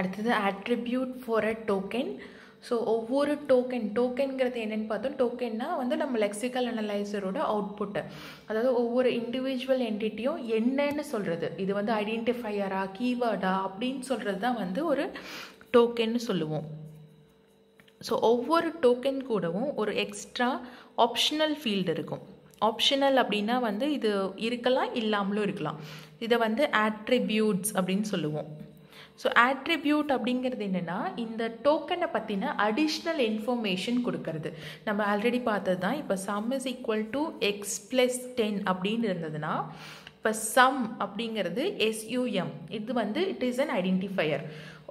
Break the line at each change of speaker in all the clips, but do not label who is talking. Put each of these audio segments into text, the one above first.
அடுத்தது attribute for a token so ஒவ்வொரு token டோக்கன்கிறது என்னென்னு பார்த்தோம். டோக்கன்னா வந்து நம்ம லெக்சிக்கல் அனலைசரோட அவுட்புட்டு அதாவது ஒவ்வொரு இண்டிவிஜுவல் என்டிட்டியும் என்னன்னு சொல்கிறது இது வந்து ஐடென்டிஃபையரா கீவேர்டா அப்படின்னு சொல்கிறது தான் வந்து ஒரு டோக்கன்னு சொல்லுவோம். ஸோ ஒவ்வொரு டோக்கன் கூடவும் ஒரு எக்ஸ்ட்ரா ஆப்ஷனல் ஃபீல்டு இருக்கும். ஆப்ஷனல் அப்படின்னா வந்து இது இருக்கலாம் இல்லாமலும் இருக்கலாம். இதை வந்து ஆட்ரிபியூட்ஸ் அப்படின்னு சொல்லுவோம். ஸோ ஆட்ரிபியூட் அப்படிங்கிறது என்னென்னா இந்த டோக்கனை பற்றின அடிஷ்னல் இன்ஃபர்மேஷன் கொடுக்கறது. நம்ம ஆல்ரெடி பார்த்தது தான் இப்போ sum is equal to X plus ten அப்படின்னு இருந்ததுன்னா இப்போ சம் அப்படிங்கிறது எஸ்யூஎம் இது வந்து இட் இஸ் அன் ஐடென்டிஃபையர்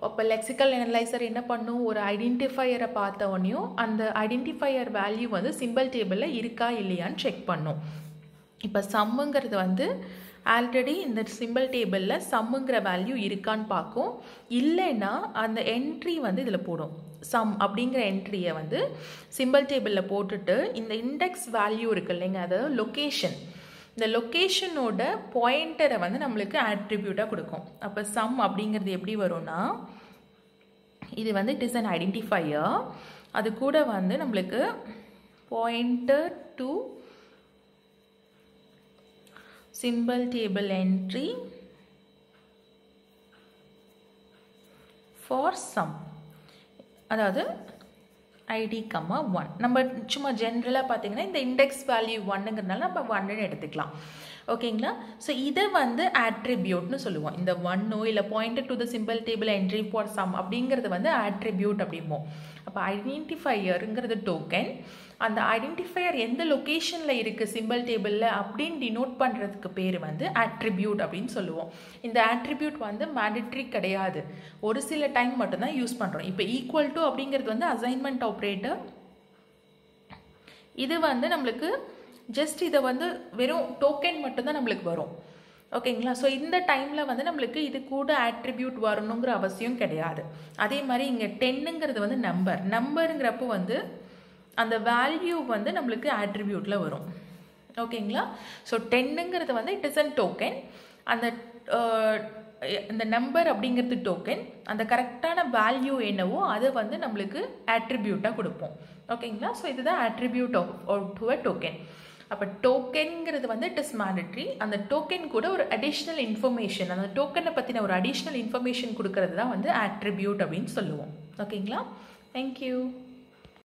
அப்போ லெக்சிக்கல் அனலைசர் என்ன பண்ணும்? ஒரு ஐடென்டிஃபையரை பார்த்தவொடனையும் அந்த ஐடென்டிஃபையர் வேல்யூ வந்து சிம்பிள் டேபிளில் இருக்கா இல்லையான்னு செக் பண்ணும். இப்போ சம்முங்கிறது வந்து ஆல்ரெடி இந்த சிம்பிள் டேபிளில் சம்முங்கிற வேல்யூ இருக்கான்னு பார்க்கும். இல்லைன்னா அந்த என்ட்ரி வந்து இதில் போடும். சம் அப்படிங்கிற என்ட்ரியை வந்து சிம்பிள் டேபிளில் போட்டுட்டு இந்த இண்டெக்ஸ் வேல்யூ இருக்கு இல்லைங்க அதாவது லொக்கேஷன் இந்த லொக்கேஷனோட பாயிண்டரை வந்து நம்மளுக்கு ஆட்ரிபியூட்டாக கொடுக்கும். அப்போ சம் அப்படிங்கிறது எப்படி வரும்னா இது வந்து இட் இஸ் அன் ஐடென்டிஃபையர் அது கூட வந்து நம்மளுக்கு pointer to symbol table entry for sum. அதாவது ஐடி கம்மா ஒன் நம்ம சும்மா ஜென்ரலாக பார்த்தீங்கன்னா இந்த இண்டெக்ஸ் வேல்யூ ஒன்னுங்கிறதுனால நம்ம ஒன்னு எடுத்துக்கலாம். ஓகேங்களா? ஸோ இதை வந்து ஆட்ரிபியூட்னு சொல்லுவோம். இந்த ஒன்னோ இல்லை pointed to the simple table entry for sum அப்படிங்கிறது வந்து ஆட்ரிபியூட் அப்படிம்போம். அப்போ ஐடென்டிஃபையருங்கிறது டோக்கன் அந்த ஐடென்டிஃபையர் எந்த லொக்கேஷனில் இருக்குது சிம்பிள் டேபிளில் அப்படின்னு டினோட் பண்ணுறதுக்கு பேர் வந்து ஆட்ரிபியூட் அப்படின்னு சொல்லுவோம். இந்த ஆட்ரிபியூட் வந்து மேண்டட்ரி கிடையாது. ஒரு சில டைம் மட்டும்தான் யூஸ் பண்ணுறோம் இப்போ ஈக்குவல் டு அப்படிங்கிறது வந்து அசைன்மெண்ட் ஆப்ரேட்டர் இது வந்து நம்மளுக்கு ஜஸ்ட் இதை வந்து வெறும் டோக்கன் மட்டும்தான் நம்மளுக்கு வரும். ஓகேங்களா? ஸோ இந்த டைமில் வந்து நம்மளுக்கு இது கூட ஆட்ரிபியூட் வரணுங்கிற அவசியம் கிடையாது. அதே மாதிரி இங்கே டென்னுங்கிறது வந்து நம்பர் நம்பருங்கிறப்போ வந்து அந்த வேல்யூ வந்து நம்மளுக்கு ஆட்ரிபியூட்டில் வரும். ஓகேங்களா? ஸோ டென்னுங்கிறது வந்து இட் இஸ் அன் டோக்கன் அந்த இந்த நம்பர் அப்படிங்கிறது டோக்கன் அந்த கரெக்டான வேல்யூ என்னவோ அதை வந்து நம்மளுக்கு ஆட்ரிபியூட்டாக கொடுப்போம். ஓகேங்களா? ஸோ இதுதான் attribute of to a token அப்போ டோக்கன்ங்கிறது வந்து இட் இஸ் மேண்டட்ரி அந்த டோக்கன் கூட ஒரு அடிஷ்னல் இன்ஃபர்மேஷன் அந்த டோக்கனை பற்றின ஒரு அடிஷ்னல் இன்ஃபர்மேஷன் கொடுக்கறது தான் வந்து ஆட்ரிபியூட் அப்படின்னு சொல்லுவோம். ஓகேங்களா தேங்க்யூ